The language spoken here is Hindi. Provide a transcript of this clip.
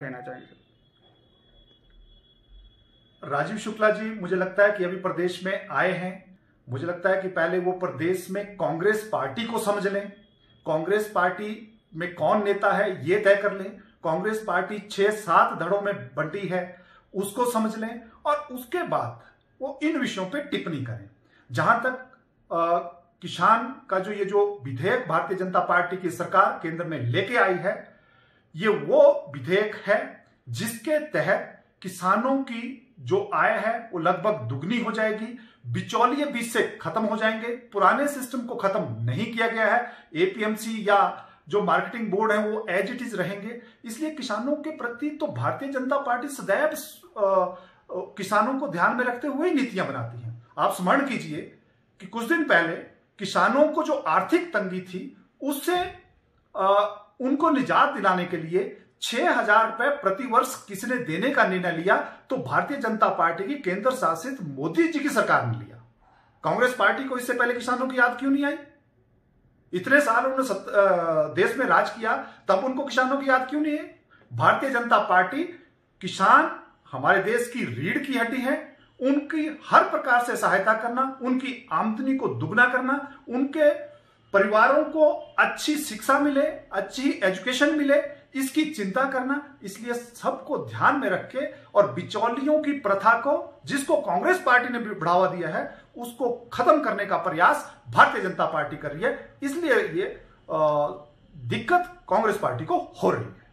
कहना चाहेंगे। राजीव शुक्ला जी मुझे लगता है कि अभी प्रदेश में आए हैं। मुझे लगता है कि पहले वो प्रदेश में कांग्रेस पार्टी को समझ लें। कांग्रेस पार्टी में कौन नेता है ये तय कर लें। कांग्रेस पार्टी छह सात धड़ों में बंटी है उसको समझ लें और उसके बाद वो इन विषयों पे टिप्पणी करें। जहाँ तक आ, किसान का जो ये जो विधेयक भारतीय जनता पार्टी की सरकार केंद्र में लेके आई है ये वो विधेयक है जिसके तहत किसानों की जो आय है वो लगभग दुगनी हो जाएगी। बिचौलिए बीच से खत्म हो जाएँगे। पुराने सिस्टम को खत्म नहीं किया गया है। एपीएमसी या जो मार्केटिंग बोर्ड है वो एज इट इज़ रहेंगे। इसलिए किसानों के प्रति तो भारतीय जनता पार्टी सदैव किसानों को ध्यान में रखते हुए नीतियाँ बनाती है। आप स्मरण कीजिए कि कुछ दिन पहले किसानों को जो आर्थिक तंगी थी, उससे उनको निजात दिलाने के लिए छह हज़ार रुपए प्रति वर्ष किसने देने का निर्णय लिया तो भारतीय जनता पार्टी की केंद्र शासित मोदी जी की सरकार ने लिया। कांग्रेस पार्टी को इससे पहले किसानों की याद क्यों नहीं आई? इतने साल उन्होंने देश में राज किया, तब उनको किसानों की याद क्यों नहीं है भारतीय जनता पार्टी किसान हमारे देश की रीढ़ की हड्डी है। उनकी हर प्रकार से सहायता करना, उनकी आमदनी को दुगना करना, उनके परिवारों को अच्छी शिक्षा मिले, अच्छी एजुकेशन मिले, इसकी चिंता करना, इसलिए सबको ध्यान में रख के और बिचौलियों की प्रथा को, जिसको कांग्रेस पार्टी ने बढ़ावा दिया है, उसको खत्म करने का प्रयास भारतीय जनता पार्टी कर रही है। इसलिए ये दिक्कत कांग्रेस पार्टी को हो रही है।